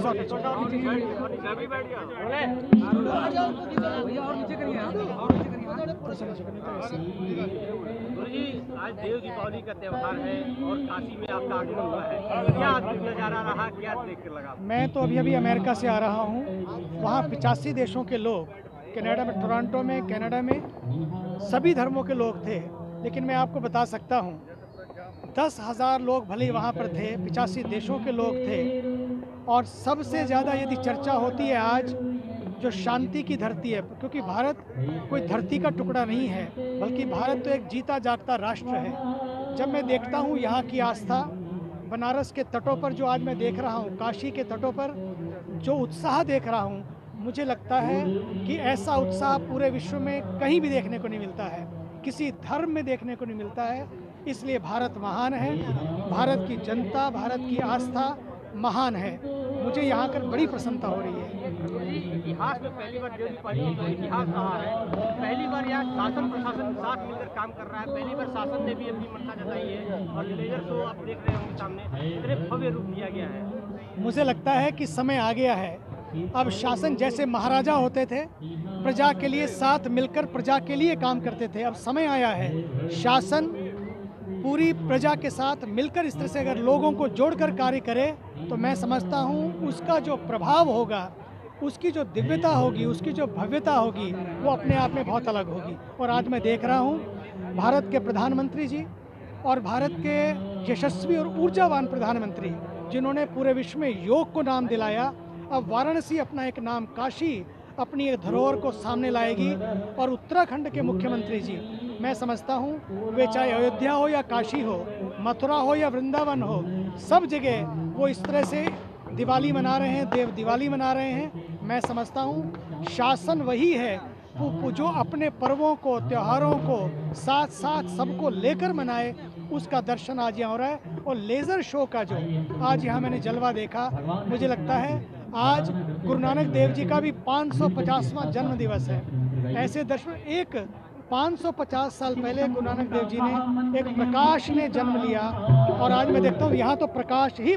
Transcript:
आज देव दीपावली का त्योहार है और काशी में आपका आगमन हुआ है क्या नज़ारा रहा क्या देख लगा मैं तो अभी अभी अमेरिका से आ रहा हूँ। वहाँ पिचासी देशों के लोग, कनाडा में, टोरंटो में, कनाडा में, सभी धर्मों के लोग थे। लेकिन मैं आपको बता सकता हूँ, दस हज़ार लोग भले वहाँ पर थे, पिचासी देशों के लोग थे और सबसे ज़्यादा यदि चर्चा होती है आज, जो शांति की धरती है, क्योंकि भारत कोई धरती का टुकड़ा नहीं है, बल्कि भारत तो एक जीता जागता राष्ट्र है। जब मैं देखता हूँ यहाँ की आस्था, बनारस के तटों पर जो आज मैं देख रहा हूँ, काशी के तटों पर जो उत्साह देख रहा हूँ, मुझे लगता है कि ऐसा उत्साह पूरे विश्व में कहीं भी देखने को नहीं मिलता है। किसी धर्म में देखने को नहीं मिलता है। इसलिए भारत महान है। भारत की जनता, भारत की आस्था महान है। मुझे यहाँ कर बड़ी प्रसन्नता हो रही है। इतिहास में पहली बार देव दीपावली का इतिहास है? पहली बार यहाँ शासन प्रशासन साथ मिलकर काम कर रहा है। पहली बार शासन ने भी अपनी मंशा जताई है और लेजर शो आप देख रहे होंगे सामने इतने भव्य रूप दिया गया है। मुझे लगता है कि समय आ गया है। अब शासन जैसे महाराजा होते थे प्रजा के लिए साथ मिलकर प्रजा के लिए काम करते थे। अब समय आया है। शासन पूरी प्रजा के साथ मिलकर इस तरह से अगर लोगों को जोड़कर कार्य करे तो मैं समझता हूँ उसका जो प्रभाव होगा, उसकी जो दिव्यता होगी, उसकी जो भव्यता होगी, वो अपने आप में बहुत अलग होगी। और आज मैं देख रहा हूँ भारत के प्रधानमंत्री जी और भारत के यशस्वी और ऊर्जावान प्रधानमंत्री, जिन्होंने पूरे विश्व में योग को नाम दिलाया। अब वाराणसी अपना एक नाम, काशी अपनी धरोहर को सामने लाएगी और उत्तराखंड के मुख्यमंत्री जी। मैं समझता हूँ, वे चाहे अयोध्या हो या काशी हो, मथुरा हो या वृंदावन हो, सब जगह वो इस तरह से दिवाली मना रहे हैं, देव दिवाली मना रहे हैं। मैं समझता हूँ, शासन वही है जो अपने पर्वों को, त्योहारों को साथ साथ सबको लेकर मनाए, उसका दर्शन आज यहाँ हो रहा है और लेज़र शो का जो आज यहाँ मैंने जलवा देखा, मुझे लगता है आज गुरु नानक देव जी का भी 550वां जन्म दिवस है। ऐसे दर्शन, एक 550 साल पहले गुरु नानक देव जी ने एक प्रकाश ने जन्म लिया और आज मैं देखता हूँ, यहाँ तो प्रकाश ही